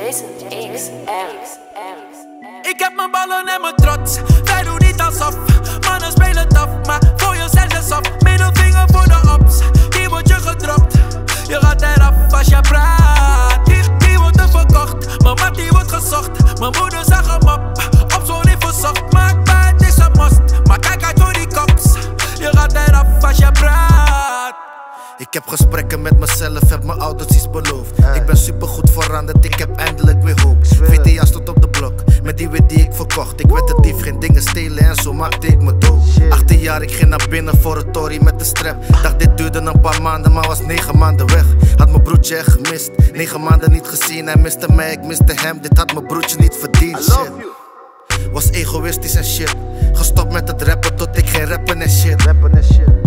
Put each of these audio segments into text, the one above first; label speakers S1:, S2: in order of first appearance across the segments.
S1: Jason XM.
S2: Ik heb mijn ballen en mijn trots. Wij doen niet alsof. Mannen spelen tof, maar voor je zijn ze soft. Middelvinger voor de ops. Hier word je gedropt. Je gaat eraf als je praat. Hier, hier wordt er verkocht. Mijn mat die wordt gezocht. Mijn moeder zag hem op. Op zo'n niet verzocht. Maak bij het is een must. Maar kijk uit door die kops. Je gaat eraf als je praat.
S3: Ik heb gesprekken met mezelf, heb mijn ouders iets beloofd. Ik ben supergoed veranderd, stelen en zo maakte ik me dood. 18 jaar, ik ging naar binnen voor een tory met de strap. Dacht dit duurde een paar maanden, maar was 9 maanden weg. Had mijn broertje echt gemist, 9 maanden niet gezien. Hij miste mij, ik miste hem. Dit had mijn broertje niet verdiend. Shit. Was egoïstisch en shit. Gestopt met het rappen tot ik geen rappen en shit.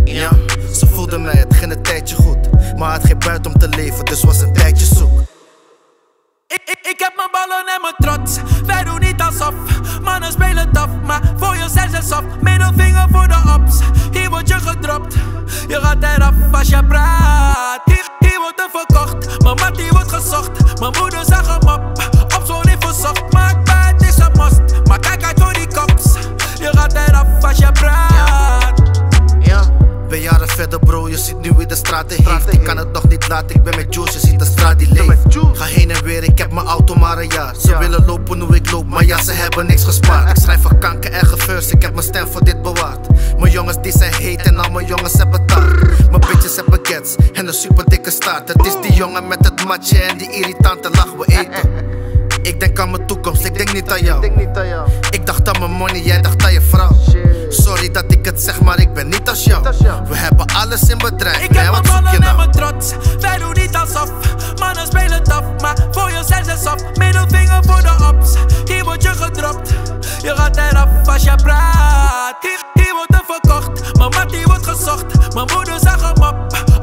S3: Ja, ze voelden mij, het ging een tijdje goed. Maar had geen buit om te leven, dus was een tijdje zoek.
S2: Maar voor je zijn soft. Middelvinger voor de ops. Hier word je gedropt. Je gaat eraf als je praat. Hier, wordt er verkocht. Mijn mat die wordt gezocht. Mijn moeder zag hem op. Op zo'n verzocht. Bij het is een must. Maar kijk uit door die kops. Je gaat eraf als je praat.
S3: Ben jaren verder bro, je ziet nu wie de straten heeft Ik kan het nog niet laten, ik ben met Jules, je ziet de straat die Ga heen en weer, ik heb mijn auto maar een jaar. Ze willen lopen hoe ik loop, maar ja ze hebben niks gespaard. Ik schrijf van kanker en geveurs, ik heb mijn stem voor dit bewaard. Mijn jongens die zijn heet en al mijn jongens hebben taart. Mijn bitches hebben gets en een super dikke staart. Het is die jongen met het matje en die irritante lach we eten. Ik denk aan mijn toekomst, ik denk niet aan jou. Ik dacht aan mijn money, jij dacht aan je vrouw. Sorry dat ik het zeg, maar ik ben niet als jou. We hebben alles in bedrijf,
S2: soft. Middelvinger voor de ops. Hier word je gedropt. Je gaat eraf als je praat. Hier, hier wordt er verkocht. Mijn mat die wordt gezocht. Mijn moeder zag hem op.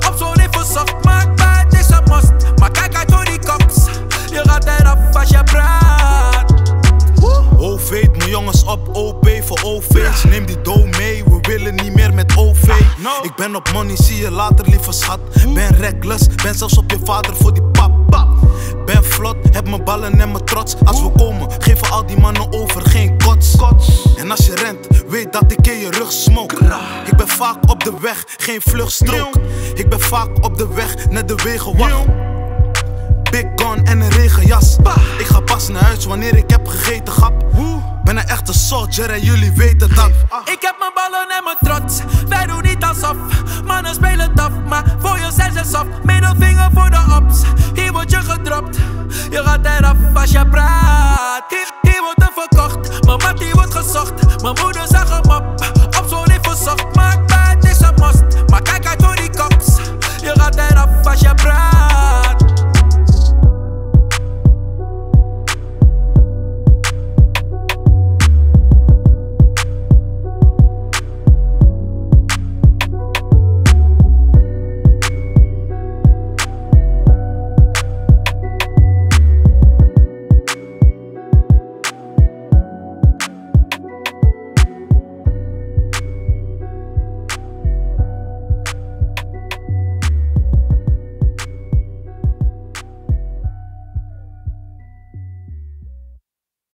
S2: Op zo'n niet verzocht. Maak bij het is een must. Maar kijk uit door die kops. Je gaat eraf als je praat.
S4: OV, mijn jongens op OP voor OV's. Neem die dough mee, we willen niet meer met OV. Ik ben op money, zie je later liever schat. Ben reckless, ben zelfs op je vader voor die pap. pap. Heb mijn ballen en mijn trots. Als we komen, geven al die mannen over, geen kots. En als je rent, weet dat ik in je rug smoke. Ik ben vaak op de weg, geen vluchtstrook. Ik ben vaak op de weg, net de wegen wacht. Big gun en een regenjas. Ik ga pas naar huis wanneer ik heb gegeten grap. Ben een echte soldier en jullie weten dat.
S2: Ik heb mijn ballen en mijn trots. Wij doen niet alsof. Mannen spelen tof, maar voor je zijn ze soft. Middelvinger voor de Je gaat eraf als je praat. Hier, hier wordt er verkocht. Mat die wordt gezocht. Mijn moeder